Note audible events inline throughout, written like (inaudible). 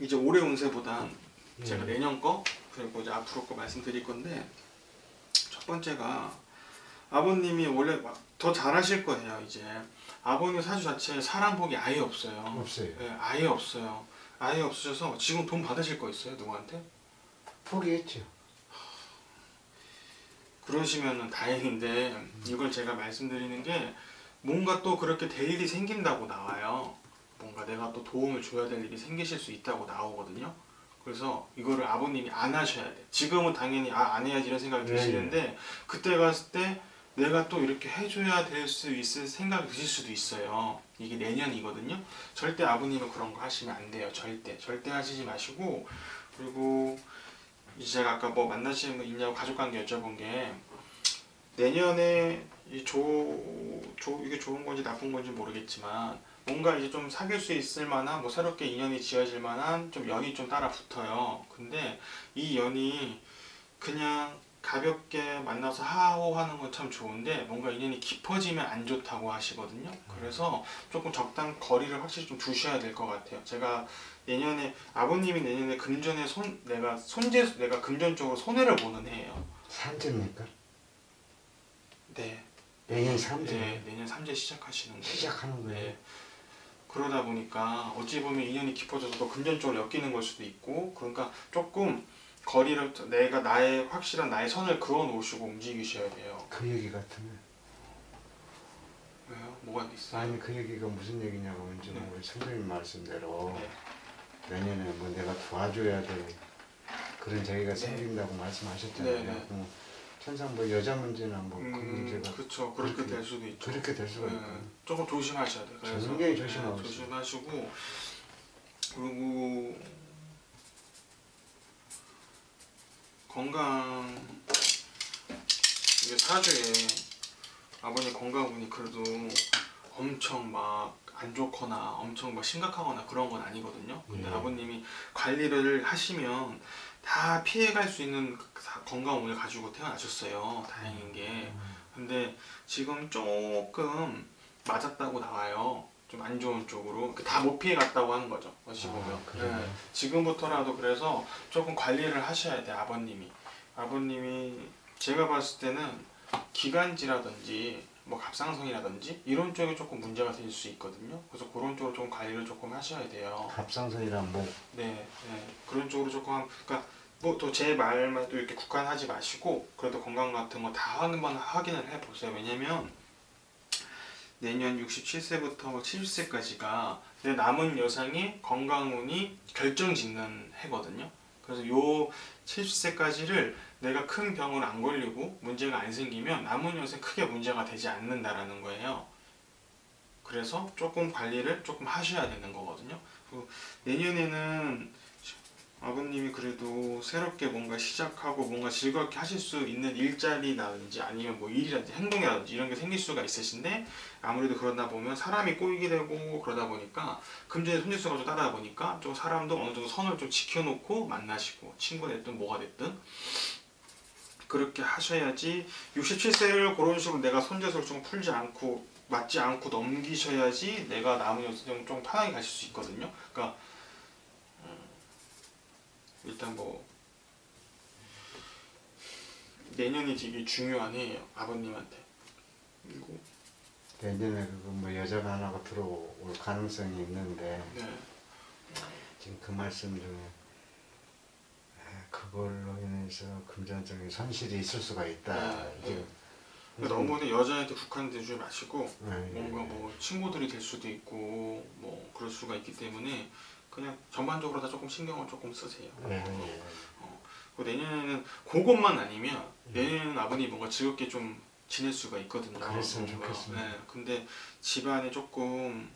이제 올해 운세보단 제가 예. 내년 거 그리고 이제 앞으로 거 말씀드릴 건데 첫 번째가 아버님이 원래 막더 잘하실 거예요 이제 아버님 사주 자체에 사람 복이 아예 없어요. 없어요. 예, 아예 없어요. 아예 없으셔서 지금 돈 받으실 거 있어요 누구한테? 포기했죠. 그러시면은 다행인데 이걸 제가 말씀드리는 게 뭔가 또 그렇게 될 일이 생긴다고 나와요. 뭔가 내가 또 도움을 줘야 될 일이 생기실 수 있다고 나오거든요. 그래서 이거를 아버님이 안 하셔야 돼. 지금은 당연히 아, 안 해야지 이런 생각이 네, 드시는데 그때 갔을 때 내가 또 이렇게 해줘야 될 수 있을 생각이 드실 수도 있어요. 이게 내년이거든요. 절대 아버님은 그런 거 하시면 안 돼요. 절대 절대 하시지 마시고 그리고 이제 제가 아까 뭐 만나시는 분 있냐고 가족 관계 여쭤본 게 내년에 이 조 조, 이게 좋은 건지 나쁜 건지 모르겠지만 뭔가 이제 좀 사귈 수 있을 만한 뭐 새롭게 인연이 지어질 만한 좀 연이 좀 따라 붙어요. 근데 이 연이 그냥 가볍게 만나서 하하호하는 건 참 좋은데 뭔가 인연이 깊어지면 안 좋다고 하시거든요. 그래서 조금 적당 거리를 확실히 좀 두셔야 될 것 같아요. 제가 내년에 아버님이 내년에 금전에 손 내가 손재 내가 금전적으로 손해를 보는 해예요. 산재입니까? 네. 내년 삼재 네, 내년 삼재 시작하시는 거예요. 시작하는 거예요. 네. 그러다 보니까 어찌 보면 인연이 깊어져서 더 금전적으로 엮이는 걸 수도 있고 그러니까 조금 거리를 내가 나의 확실한 나의 선을 그어 놓으시고 움직이셔야 돼요. 그 얘기 같으면 왜요? 뭐가 있어요? 아니 그 얘기가 무슨 얘기냐고 이제 네. 우리 선생님 말씀대로 네. 내년에 뭐 내가 도와줘야 될 그런 자기가 네. 생긴다고 말씀하셨잖아요. 네, 네. 뭐 천상 뭐 여자 문제나 뭐그 음, 문제가 그렇죠. 그렇게 그렇게- 될 수도 있죠. 그렇게 될 수가 네, 있고 조금 조심하셔야 돼요. 그래서 굉장히 네, 조심하고 있어요. 조심하시고 그리고 건강 이게 사주에 아버님 건강운이 그래도 엄청 막 안 좋거나 엄청 막 심각하거나 그런 건 아니거든요. 근데 예. 아버님이 관리를 하시면 다 피해갈 수 있는 건강운을 가지고 태어나셨어요. 다행인 게. 근데 지금 조금 맞았다고 나와요. 좀 안 좋은 쪽으로 다 못 피해 갔다고 하는 거죠. 어찌 아, 보면. 그래요? 네. 지금부터라도 그래서 조금 관리를 하셔야 돼 아버님이. 아버님이 제가 봤을 때는 기관지라든지 뭐 갑상선이라든지 이런 쪽에 조금 문제가 될 수 있거든요. 그래서 그런 쪽으로 좀 관리를 조금 하셔야 돼요. 갑상선이랑 목 네, 네. 그런 쪽으로 조금 함- 그러니까 뭐 또 제 말만 또 이렇게 국한하지 마시고 그래도 건강 같은 거 다 한번 확인을 해 보세요. 왜냐면 내년 67세부터 70세까지가 내 남은 여성이 건강운이 결정짓는 해거든요. 그래서 요 70세까지를 내가 큰 병을 안 걸리고 문제가 안 생기면 남은 여생 크게 문제가 되지 않는다라는 거예요. 그래서 조금 관리를 조금 하셔야 되는 거거든요. 그리고 내년에는 아버님이 그래도 새롭게 뭔가 시작하고 뭔가 즐겁게 하실 수 있는 일자리라든지 아니면 뭐 일이라든지 행동이라든지 이런 게 생길 수가 있으신데 아무래도 그러다 보면 사람이 꼬이게 되고 그러다 보니까 금전의 손질수가 좀 따르다 보니까 좀 사람도 어느 정도 선을 좀 지켜놓고 만나시고 친구가 됐든 뭐가 됐든 그렇게 하셔야지 67세를 그런 식으로 내가 손재수를 좀 풀지 않고 맞지 않고 넘기셔야지 내가 남은 여생 좀 편하게 가실 수 있거든요. 그러니까 음, 일단 뭐 내년이 되게 중요한 해예요 아버님한테. 그리고 내년에 그거 뭐 여자가 하나가 들어올 가능성이 있는데 네. 지금 그 말씀 중에 아, 그걸로 인해서 금전적인 손실이 있을 수가 있다. 네, 이게 네. 근데 너무 여자한테 국한되지 마시고 네, 뭔가 네. 뭐 친구들이 될 수도 있고 뭐 그럴 수가 있기 때문에 그냥 전반적으로 다 조금 신경을 조금 쓰세요. 네, 네. 그 내년에는 그것만 아니면 내년에는 아버님 뭔가 즐겁게 좀 지낼 수가 있거든요. 그랬으면. 좋겠습니다. 네, 근데 집안에 조금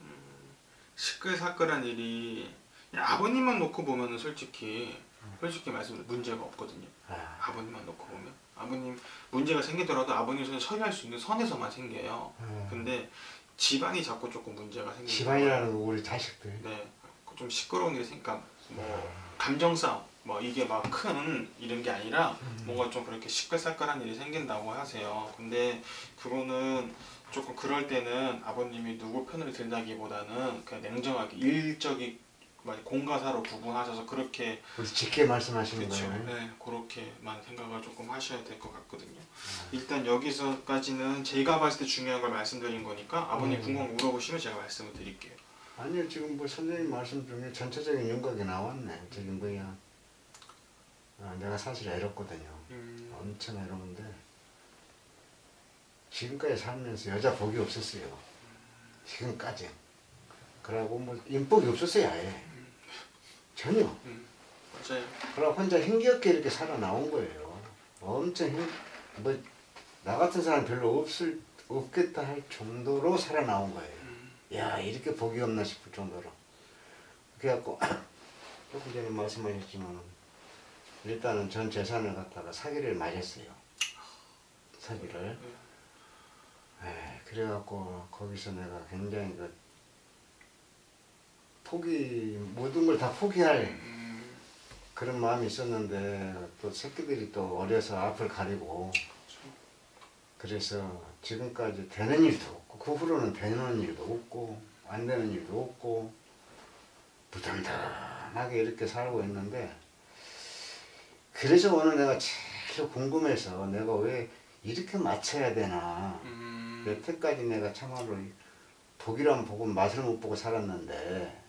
음, 시끌사끌한 일이 아버님만 놓고 보면은 솔직히 솔직히 말씀드려 문제가 없거든요. 아, 아버님만 놓고 보면 아버님 문제가 생기더라도 아버님 손에 처리할 수 있는 선에서만 생겨요. 아. 근데 집안이 자꾸 조금 문제가 생기는 집안이라는 거 우리 자식들. 네, 좀 시끄러운 일이 생기니까 뭐 감정 싸움, 뭐 이게 막 큰 이런 게 아니라 뭔가 좀 그렇게 시끌시끌한 일이 생긴다고 하세요. 근데 그거는 조금 그럴 때는 아버님이 누구 편을 든다기보다는 그냥 냉정하게 일적인 공가사로 구분하셔서 그렇게 우리 직계 말씀하시는 그렇죠. 거예요. 네, 그렇게만 생각을 조금 하셔야 될 것 같거든요. 일단 여기서까지는 제가 봤을 때 중요한 걸 말씀드린 거니까 아버님 음. 궁금한 거 물어보시면 제가 말씀을 드릴게요. 아니요 지금 뭐 선생님 말씀 중에 전체적인 윤곽이 나왔네. 지금 뭐야? 아, 내가 사실 애롭거든요. 음, 엄청 애로운데 지금까지 살면서 여자 복이 없었어요. 지금까지. 그러고 뭐 인복이 없었어요 아예. 전혀. 음, 맞아요. 그러고 혼자 힘겹게 이렇게 살아 나온 거예요. 엄청 힘, 뭐, 나 같은 사람 별로 없을, 없겠다 할 정도로 살아 나온 거예요. 음, 야, 이렇게 복이 없나 싶을 정도로. 그래갖고, (coughs) 조금 전에 말씀하셨지만, 일단은 전 재산을 갖다가 사기를 맞았어요. 사기를. 에 그래갖고, 거기서 내가 굉장히 그, 포기, 모든 걸 다 포기할 음, 그런 마음이 있었는데 또 새끼들이 또 어려서 앞을 가리고 그래서 지금까지 되는 일도 없고 그 후로는 되는 일도 없고 안 되는 일도 없고 무덤덤하게 이렇게 살고 있는데 그래서 오늘 내가 제일 궁금해서 내가 왜 이렇게 맞춰야 되나. 음, 여태까지 내가 참말로 복이란 복은 맛을 못 보고 살았는데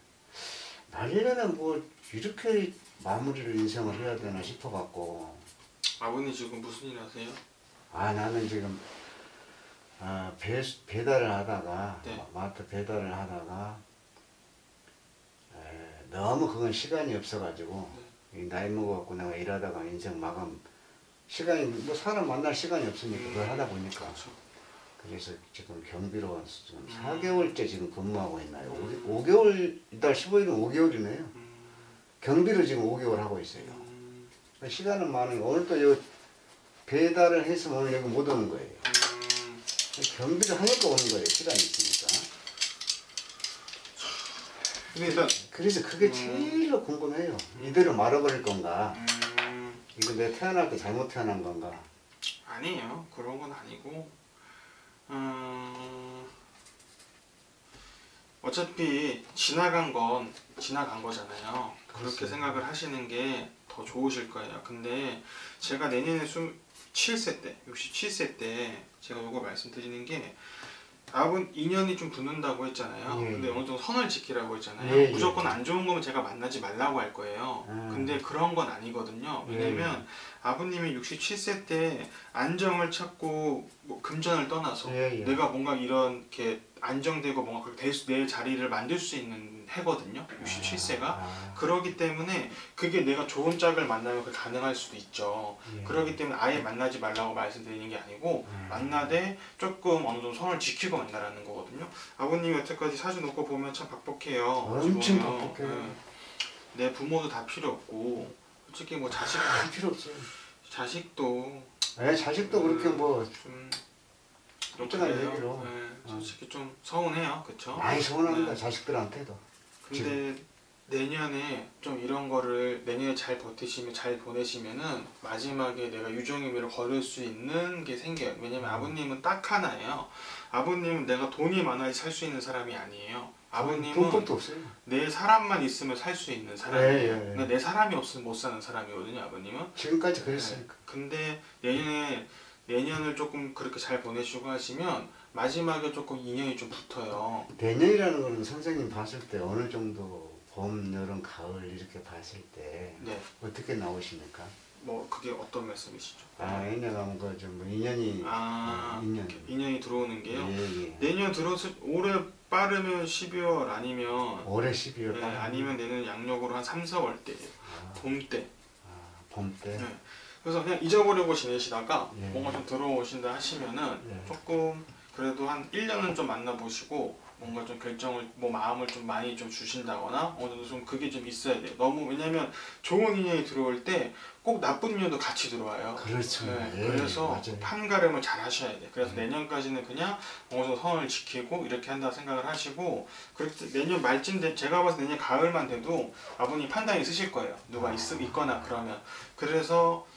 말년에 뭐 이렇게 마무리를 인생을 해야 되나 싶어갖고 아버님 지금 무슨 일 하세요? 아 나는 지금 아, 배, 배달을 하다가 네. 마트 배달을 하다가 에, 너무 그건 시간이 없어가지고 이 나이 먹어갖고 내가 일하다가 인생 마감 시간이 뭐 사람 만날 시간이 없으니까 그걸 하다 보니까 그렇죠. 그래서 지금 경비로 지금 음. 4개월째 지금 근무하고 있나요? 5, 개월 이달 15일은 5개월이네요. 음, 경비로 지금 5개월 하고 있어요. 음, 시간은 많은 거. 오늘 또요 배달을 했으면 오늘 여기 못 오는 거예요. 음, 경비를 하니까 오는 거예요. 시간이 있으니까. 일단 그래서 그게 음. 제일로 궁금해요. 이대로 말아버릴 건가? 음, 이거 내가 태어날 때 잘못 태어난 건가? 아니에요. 그런 건 아니고 음, 어차피 지나간 건 지나간 거잖아요. 그렇게 그렇습니다. 생각을 하시는 게 더 좋으실 거예요. 근데 제가 내년에 27세 때, 67세 때 제가 요거 말씀드리는 게 아분 인연이 좀 붙는다고 했잖아요. 예, 근데 예. 어느 정도 선을 지키라고 했잖아요. 예, 예. 무조건 안 좋은 거면 제가 만나지 말라고 할 거예요. 음. 근데 그런 건 아니거든요. 왜냐면 아버님이 67세 때 안정을 찾고 뭐 금전을 떠나서 예, 예. 내가 뭔가 이렇게 안정되고 뭔가 내 자리를 만들 수 있는 해거든요. 67세가. 아, 그러기 때문에 그게 내가 좋은 짝을 만나면 그게 가능할 수도 있죠. 예. 그러기 때문에 아예 만나지 말라고 말씀드리는 게 아니고 음. 만나되 조금 어느 정도 선을 지키고 만나라는 거거든요. 아버님이 여태까지 사주 놓고 보면 참 박복해요. 엄청. 박복해요. 예. 내 부모도 다 필요 없고 솔직히 뭐 자식 아, 필요 없어요. 자식도 예, 자식도 그렇게 뭐좀 쫓겨난 그래요. 얘기로. 예, 솔직히 좀 서운해요, 그렇죠? 많이 서운합니다. 네. 자식들한테도. 근데 내년에 좀 이런 거를 내년에 잘 버티시면 잘 보내시면은 마지막에 내가 유종의 미를 걸을 수 있는 게 생겨요. 왜냐면 음. 아버님은 딱 하나예요. 아버님은 내가 돈이 많아야 살수 있는 사람이 아니에요. 아버님은. 내 사람만 있으면 살 수 있는 사람이에요. 예, 예, 예. 근데 내 사람이 없으면 못 사는 사람이거든요, 아버님은. 지금까지 그랬으니까. 근데 내년에 내년을 조금 그렇게 잘 보내시고 하시면 마지막에 조금 인연이 좀 붙어요. 내년이라는 거는 선생님 봤을 때 어느 정도 봄, 여름, 가을 이렇게 봤을 때 네, 어떻게 나오십니까? 뭐 그게 어떤 말씀이시죠? 아, 얘네가 그좀뭐 인연이 아, 어, 인연. 인연이 들어오는 게요. 예, 예. 내년 들어서 올해 빠르면 12월 아니면 올해 12월 네, 달 아니면 내년 양력으로 한 3, 4월 때, 아, 봄 때. 아, 봄 때. 네. 그래서 그냥 잊어버리고 지내시다가 예. 뭔가 좀 들어오신다 하시면은 예. 조금 그래도 한 1년은 좀 만나보시고 뭔가 좀 결정을 뭐 마음을 좀 많이 좀 주신다거나 어느 정도 좀 그게 좀 있어야 돼요. 너무 왜냐면 좋은 인연이 들어올 때 꼭 나쁜 인연도 같이 들어와요. 그렇죠. 네, 예, 그래서 맞아요. 판가름을 잘 하셔야 돼요. 그래서 음. 내년까지는 그냥 어느 정도 선을 지키고 이렇게 한다 생각을 하시고 그렇게 내년 말쯤 돼 제가 봐서 내년 가을만 돼도 아버님 판단이 있으실 거예요. 누가 있, 있거나 그러면 그래서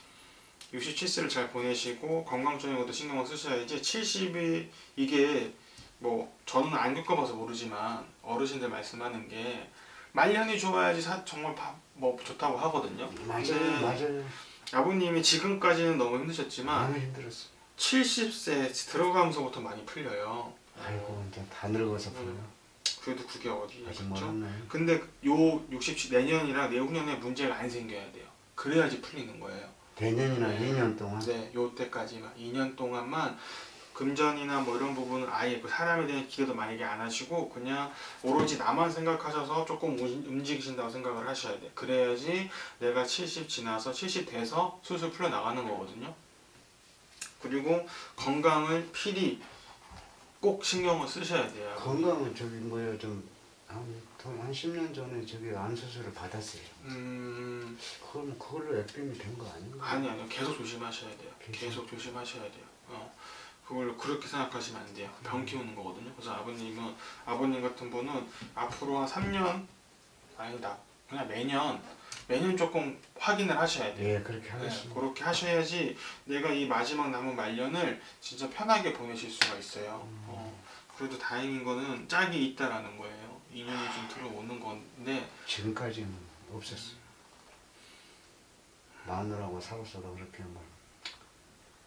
67세를 잘 보내시고 건강적인 것도 신경을 쓰셔야지 70이 이게 뭐 저는 안 겪어봐서 모르지만 어르신들 말씀하는 게 말년이 좋아야지 사, 정말 바, 뭐 좋다고 하거든요. 맞아요, 근데 맞아요. 아버님이 지금까지는 너무 힘드셨지만 너무 힘들었어. 70세 들어가면서부터 많이 풀려요. 아이고 이제 다 늙어서 보여. 그래도 그게 어디 아직 그렇죠? 멀었네. 근데 요 60, 내년이랑 내후년에 문제가 안 생겨야 돼요. 그래야지 풀리는 거예요. 대년이나 네. 2년 동안. 네, 요 때까지만 2년 동안만 금전이나 뭐 이런 부분은 아예 그 사람에 대한 기대도 만약에 안 하시고 그냥 오로지 나만 생각하셔서 조금 우- 움직이신다고 생각을 하셔야 돼. 그래야지 내가 70 지나서 70 돼서 술술 풀려 나가는 거거든요. 그리고 건강을 필히 꼭 신경을 쓰셔야 돼요. 건강은 저기 뭐야 좀 한한 10년 전에 저기 암 수술을 받았어요. 음, 그럼 그걸로 액땜이 된 거 아닌가? 아니 아니요 계속 조심하셔야 돼요. 계속? 계속 조심하셔야 돼요. 어, 그걸 그렇게 생각하시면 안 돼요. 병 키우는 거거든요. 그래서 아버님은 아버님 같은 분은 앞으로 한 3년 아니다 그냥 매년 매년 조금 확인을 하셔야 돼요. 예, 그렇게 네, 하겠습니다. 그렇게 하셔야지 내가 이 마지막 남은 말년을 진짜 편하게 보내실 수가 있어요. 음. 어, 그래도 다행인 거는 짝이 있다라는 거예요. 인연이 좀 들어오는 건데 지금까지는 없었어. 마누라하고 사고서도 그렇게 뭐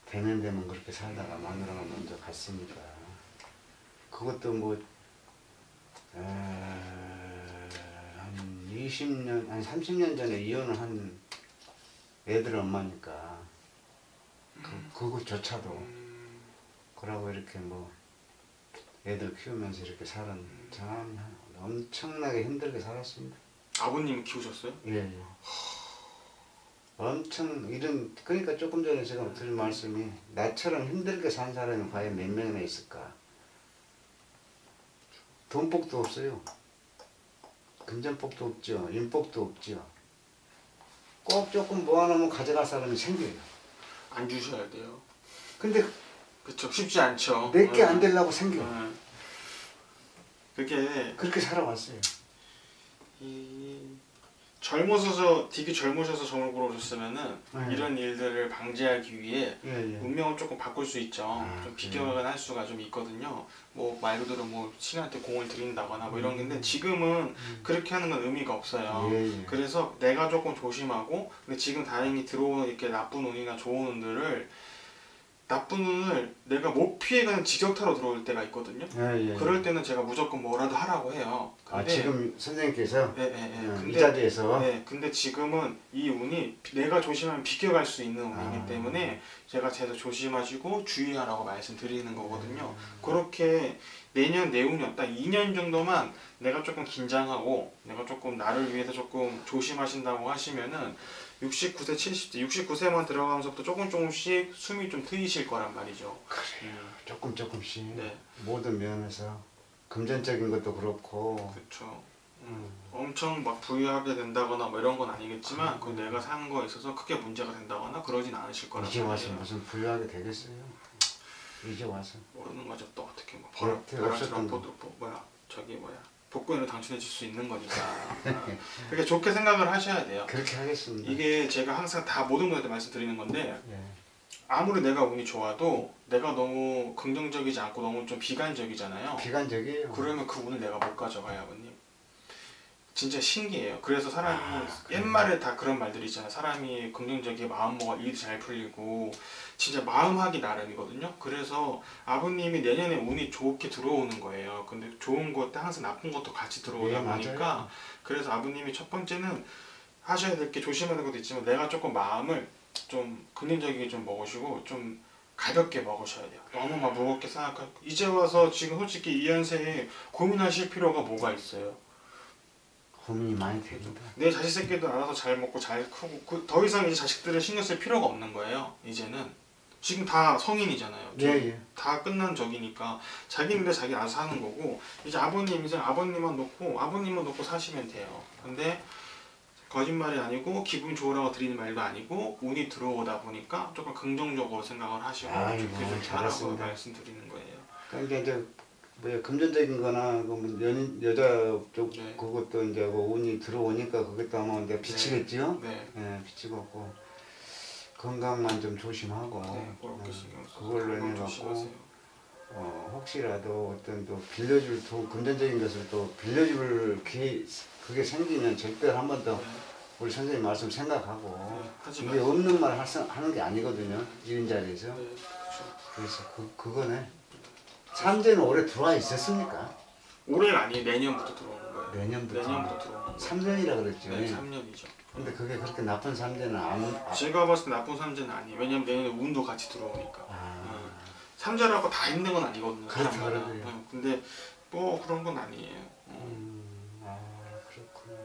되면 되면 그렇게 살다가 마누라가 먼저 갔으니까. 그것도 뭐 에, 한 20년, 한 30년 전에 이혼을 한 애들 엄마니까. 그, 그것조차도 음, 그러고 이렇게 뭐 애들 키우면서 이렇게 살은 참 엄청나게 힘들게 살았습니다. 아버님 키우셨어요? 예, 예. 엄청 이런 그러니까 조금 전에 제가 드린 말씀이 나처럼 힘들게 산 사람이 과연 몇 명이나 있을까? 돈복도 없어요. 금전복도 없죠. 인복도 없죠. 꼭 조금 모아놓으면 가져갈 사람이 생겨요. 안 주셔야 돼요. 근데 그쵸 쉽지 않죠. 내게 안 어. 되려고 생겨. 어. 그게 그렇게 살아왔어요. 이 젊으셔서 되게 젊으셔서 저를 보러오셨으면은 네. 이런 일들을 방지하기 위해 예, 예. 운명을 조금 바꿀 수 있죠. 아, 좀 그래요? 비교가 할 수가 좀 있거든요. 뭐 말 그대로 뭐 신한테 공을 드린다거나 뭐 이런 음. 건데 지금은 그렇게 하는 건 의미가 없어요. 예, 예. 그래서 내가 조금 조심하고 근데 지금 다행히 들어오는 이렇게 나쁜 운이나 좋은 운들을 나쁜 운을 내가 못 피해가는 직격타로 들어올 때가 있거든요. 예, 예. 그럴 때는 제가 무조건 뭐라도 하라고 해요. 아 근데 지금 선생님께서 예, 예, 예. 어, 이 근데 자리에서 네, 근데 지금은 이 운이 내가 조심하면 비껴갈 수 있는 운이기 아. 때문에 제가 제가 조심하시고 주의하라고 말씀드리는 거거든요. 음. 그렇게 내년 내후년 딱 2년 정도만 내가 조금 긴장하고 내가 조금 나를 위해서 조금 조심하신다고 하시면은 69세, 70세, 69세만 들어가면서부터 조금 조금씩 숨이 좀 트이실 거란 말이죠. 음, 조금 조금씩. 네, 모든 면에서 금전적인 것도 그렇고. 그렇죠. 음, 엄청 막 부유하게 된다거나 뭐 이런 건 아니겠지만 그 내가 사는 거에 있어서 크게 문제가 된다거나 그러진 않으실 거란 이제 와서. 무슨 부유하게 되겠어요? 이제 와서. 모르는 거죠. 또 어떻게 뭐 벌어처럼 없었던 보도 뭐, 뭐야. 저기 뭐야 복권을 당첨해줄 수 있는 거니까 어. (laughs) 그렇게 좋게 생각을 하셔야 돼요. 그렇게 하겠습니다. 이게 제가 항상 다 모든 분한테 말씀드리는 건데 예. 아무리 내가 운이 좋아도 내가 너무 긍정적이지 않고 너무 좀 비관적이잖아요. 비관적이에요. 그러면 그 운을 내가 못 가져가요. 진짜 신기해요. 그래서 사람이 아, 그래요? 옛말에 다 그런 말들이 있잖아요. 사람이 긍정적이게 마음 먹어 일도 잘 풀리고 진짜 마음 하기 나름이거든요. 그래서 아버님이 내년에 운이 좋게 들어오는 거예요. 근데 좋은 것도 항상 나쁜 것도 같이 들어오다 예, 보니까 맞아요. 그래서 아버님이 첫 번째는 하셔야 될 게 조심하는 것도 있지만 내가 조금 마음을 좀 긍정적이게 좀 먹으시고 좀 가볍게 먹으셔야 돼요. 너무 막 무겁게 생각하고 이제 와서 지금 솔직히 이 연세에 고민하실 필요가 뭐가 있어요? 고민이 많이 됩니다. 내 자식 새끼도 알아서 잘 먹고 잘 크고 그, 더 이상 이제 자식들을 신경 쓸 필요가 없는 거예요. 이제는 지금 다 성인이잖아요. 예, 예. 다 끝난 적이니까 자기는 내 자기 알아서 하는 거고 이제 아버님 이제 아버님만 놓고 아버님만 놓고 사시면 돼요. 근데 거짓말이 아니고 기분 좋으라고 드리는 말도 아니고 운이 들어오다 보니까 조금 긍정적으로 생각을 하시고 아이고, 좋게 좋게 하라고. 말씀드리는 거예요. 그러니까 이제 뭐야 금전적인 거나 그뭐 연인 여자 쪽 네. 그것도 이제 뭐 운이 들어오니까 그것도 아마 이제 비치겠지요. 네. 예, 비치고 없고 건강만 좀 조심하고 네, 그걸로 건강 인해 갖고 조심하세요. 어, 혹시라도 어떤 또 빌려줄 돈 금전적인 것을 또 빌려줄 기회 그게 생기면 절대 한 번더 네. 우리 선생님 말씀 생각하고 네, 이게. 없는 말 하는 게 아니거든요 이런 자리에서 네, 그렇죠. 그래서 그 그거네 삼재는 올해 들어와 있었습니까? 올해가 아니에요. 내년부터 들어오는 거예요. 내년부터. 내년부터 들어오는 거예요. 삼년이라 그랬죠. 네, 3년이죠. 근데 그게 그렇게 나쁜 삼재는 아무 아, 제가 봤을 때 나쁜 삼재는 아니에요. 왜냐면 내년에 운도 같이 들어오니까. 아, 삼재라고 다 힘든 건 아니거든요. 그렇죠. 네, 근데 뭐 그런 건 아니에요. 어. 음, 아 그렇구나.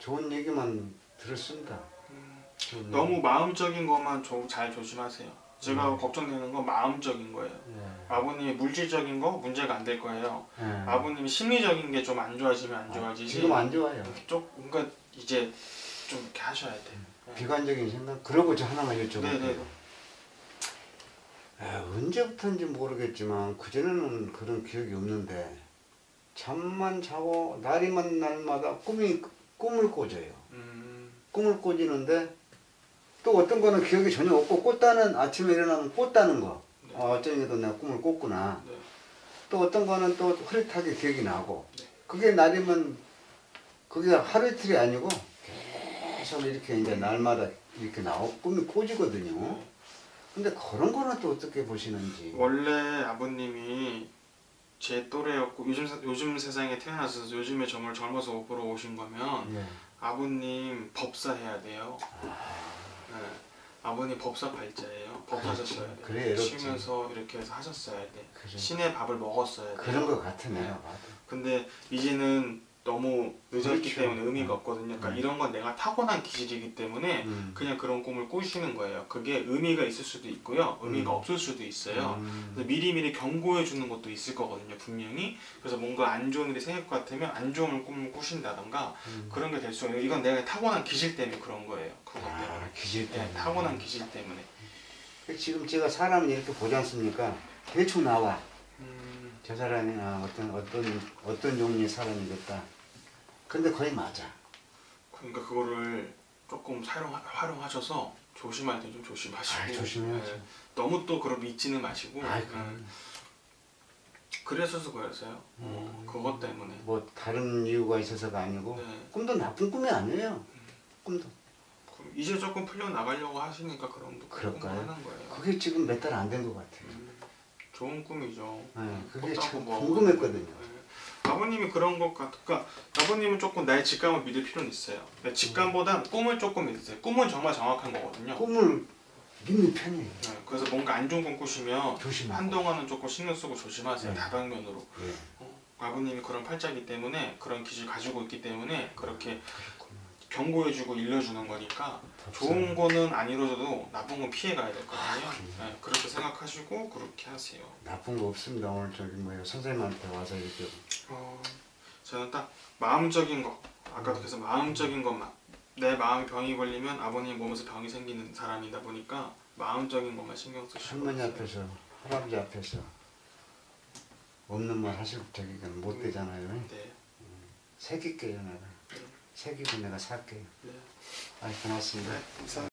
좋은 얘기만 들었습니다. 음, 좋은 너무 마음적인 것만 좀잘 조심하세요. 제가 걱정되는 건 마음적인 거예요. 예. 아버님이 물질적인 거 문제가 안 될 거예요. 예. 아버님이 심리적인 게 좀 안 좋아지면 안 좋아지지. 지금 안 좋아요. 좀 뭔가 이제 좀 이렇게 하셔야 돼. 네. 비관적인 생각. 그러고 저 하나만 여쭤볼게요. 아, 언제부터인지 모르겠지만 그전에는 그런 기억이 없는데 잠만 자고 날이만 날마다 꿈이 꿈을 꿔줘요. 음, 꿈을 꿔지는데 또 어떤 거는 기억이 전혀 없고 꿨다는 아침에 일어나면 꿨다는 거. 네. 아, 어쩌니도 내가 꿈을 꿨구나. 네. 또 어떤 거는 또 흐릿하게 기억이 나고 네. 그게 날이면 그게 하루 이틀이 아니고 계속 이렇게 이제 날마다 이렇게 나오 꿈이 꿔지거든요. 네. 근데 그런 거는 또 어떻게 보시는지. 원래 아버님이 제 또래였고 요즘 세- 요즘 세상에 태어나서 요즘에 정말 젊어서 오보러 오신 거면 예. 아버님 법사 해야 돼요. 네. 아버님 법사 발자예요. 법사 하셨어야 돼요. 그래. 쉬면서 이렇게 해서 하셨어야 돼. 그래. 신의 밥을 먹었어야 돼. 그런 거 같아 내가 봐도. 근데 이제는 너무 늦었기 그렇죠. 때문에 의미가 음. 없거든요. 그러니까 음. 이런 건 내가 타고난 기질이기 때문에 음. 그냥 그런 꿈을 꾸시는 거예요. 그게 의미가 있을 수도 있고요. 의미가 음. 없을 수도 있어요. 음. 그래서 미리미리 경고해 주는 것도 있을 거거든요. 분명히. 그래서 뭔가 안 좋은 일이 생길 것 같으면 안 좋은 꿈을 꾸신다던가 음. 그런 게 될 수 있어요. 이건 내가 타고난 기질 때문에 그런 거예요. 그것 때문에. 아, 기질 때문에. 네, 타고난 기질 때문에. 지금 제가 사람을 이렇게 보지 않습니까? 대충 나와. 음, 저 사람이 아, 어떤 어떤 어떤 종류의 사람이겠다. 근데 거의 맞아. 그러니까 그거를 조금 사용 활용하셔서 조심할 때 좀 조심하시고. 아, 조심해야죠. 네, 너무 또 그럼 믿지는 마시고. 네, 그럼. 그래서서 그랬어요. 어, 음. 그것 때문에. 뭐 다른 이유가 있어서가 아니고 네. 꿈도 나쁜 꿈이 아니에요. 꿈도 그럼 이제 조금 풀려 나가려고 하시니까 그런 그럴까요? 하는 거예요. 그게 지금 몇 달 안 된 것 같아요. 음, 좋은 꿈이죠. 네, 그게 참 뭐. 궁금했거든요. 네. 아버님이 그런 것 같, 그러니까 아버님은 조금 나의 직감을 믿을 필요는 있어요. 근데 직감보단 꿈을 조금 믿으세요. 꿈은 정말 정확한 거거든요. 꿈을 믿는 편이에요. 네, 그래서 뭔가 안 좋은 꿈 꾸시면 조심하고. 한동안은 조금 신경 쓰고 조심하세요. 네. 다방면으로. 예, 어, 아버님이 그런 팔자이기 때문에 그런 기질 가지고 있기 때문에 그렇게 그렇구나. 경고해주고 일러주는 거니까 좋은 거는 안 이루어져도 나쁜 건 피해가야 되거든요. 네, 그렇게 생각하시고 그렇게 하세요. 나쁜 거 없습니다. 오늘 저기 뭐예요 선생님한테 와서 이렇게 어, 저는 딱 마음적인 거 아까도 그래서 마음적인 것만 내 마음이 병이 걸리면 아버님 몸에서 병이 생기는 사람이다 보니까 마음적인 것만 신경 쓰시고 할머니 앞에서 할아버지 앞에서 없는 말 하실 저기가 못 되잖아요. 네, 새길게요 내가. 새기고 내가 살게요. 네, 아 고맙습니다. 네, 감사합니다.